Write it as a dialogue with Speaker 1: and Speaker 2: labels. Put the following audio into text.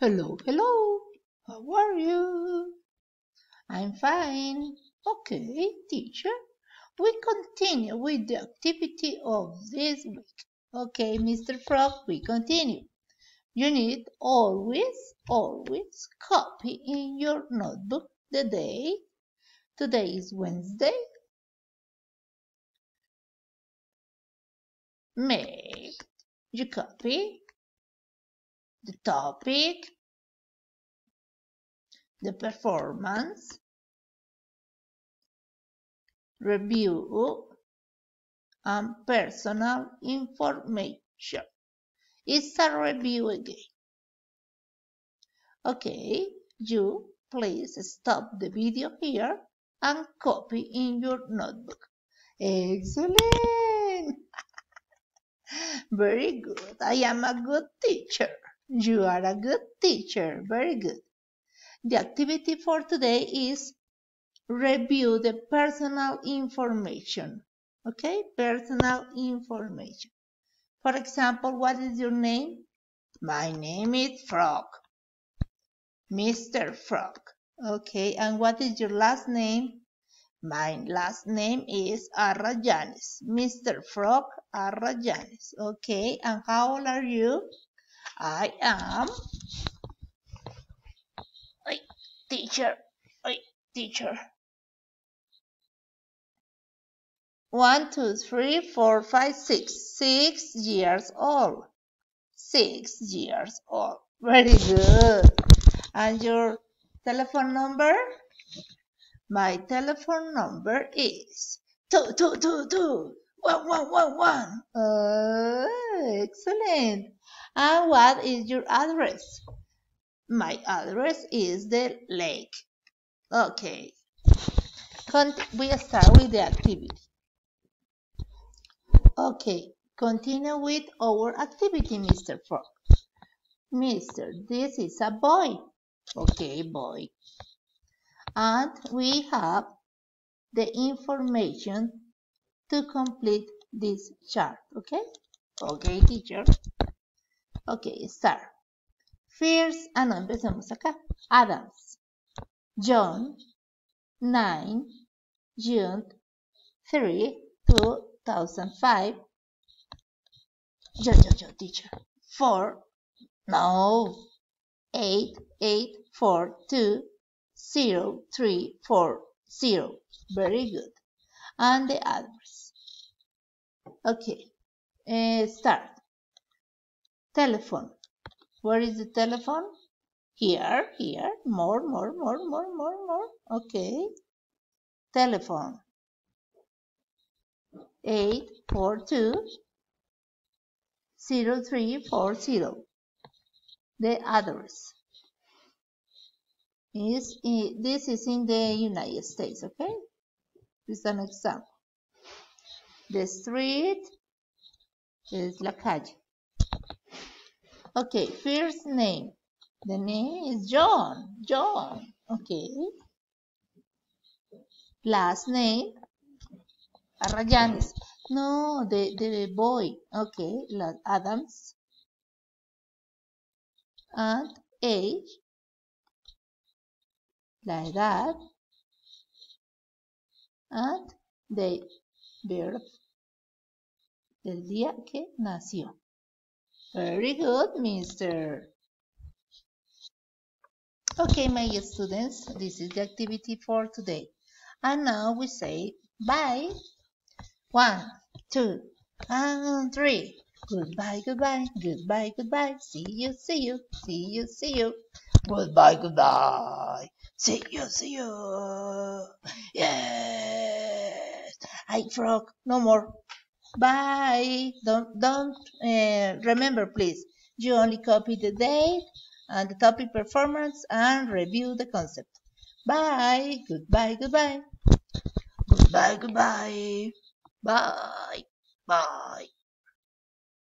Speaker 1: Hello, hello. How are you? I'm fine. Okay, teacher. We continue with the activity of this week. Okay, Mr. Frog, we continue. You need always, always copy in your notebook the date. Today is Wednesday. Make you copy the topic, the performance, review, and personal information. It's a review again. Okay, you please stop the video here and copy in your notebook. Excellent! Very good. I am a good teacher. You are a good teacher. Very good. The activity for today is review the personal information. Okay, personal information. For example, what is your name? My name is Frog. Mr. Frog. Okay, and what is your last name? My last name is Arrayanes. Mr. Frog Arrayanes. Okay, and how old are you? I am Ay, teacher. Ay, teacher. One, two, three, four, five, six. Six years old. Six years old. Very good. And your telephone number? My telephone number is two, two, two, two, one, one, one, one. Oh, excellent. And what is your address? My address is the lake. Okay. we start with the activity. Okay, continue with our activity, Mr. Frog. Mister, this is a boy. Okay, boy. And we have the information to complete this chart, okay? Okay, teacher. Ok, start. First, ah no, empecemos acá. Adams. John, 9, June 3, 2005. Yo, yo, yo, teacher. 4, no, 8, 8, 4, 2, 0, 3, 4, 0. Very good. And the address. Okay, uh, start. Telephone. Where is the telephone? Here, here. More, more, more, more, more, more. Okay. Telephone. 842 0340. The address is this is in the United States, okay? Is an example. The street is La Calle. Okay, first name. The name is John. John. Okay. Last name. Arrayanes. No, the, the boy. Okay, Adams. And age. La edad. And the birth. El día que nació. Very good, mister. Okay, my students, this is the activity for today. And now we say bye. One, two, and three. Goodbye, goodbye, goodbye, goodbye. See you, see you, see you, see you. Goodbye, goodbye. See you, see you. Yes. I frog, no more. Bye. Don't don't uh, remember, please. You only copy the date and the topic performance and review the concept. Bye. Goodbye. Goodbye. Goodbye. Goodbye. Bye. Bye.